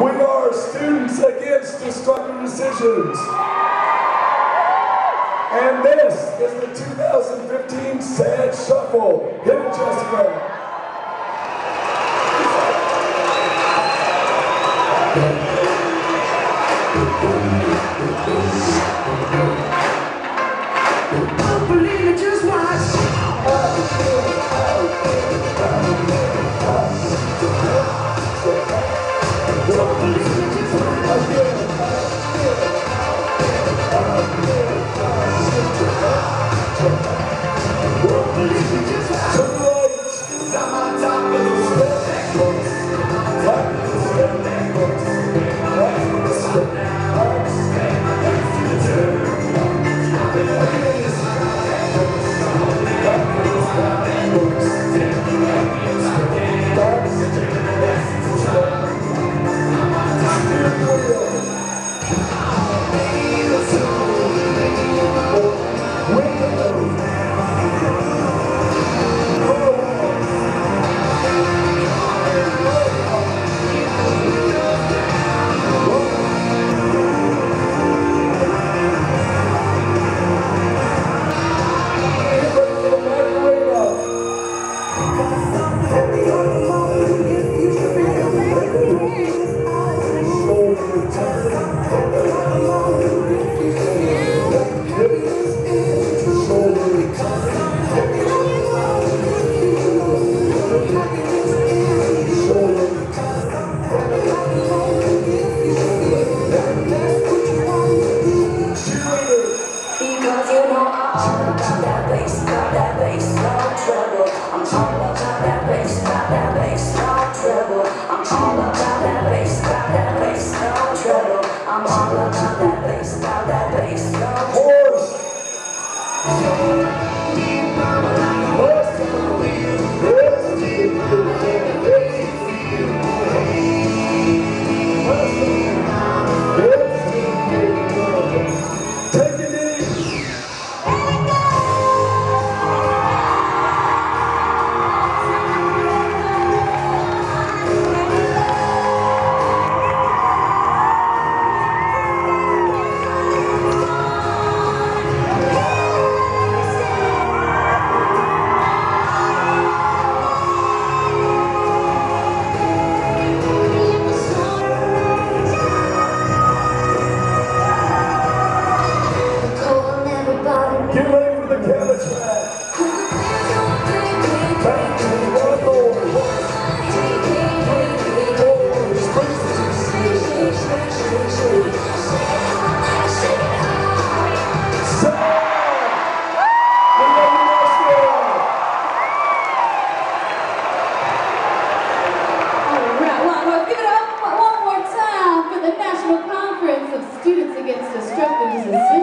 We are students against destructive decisions. And this is the 2015 SADD Shuffle. Hit it, Jessica. Thank Thank you. Jesus.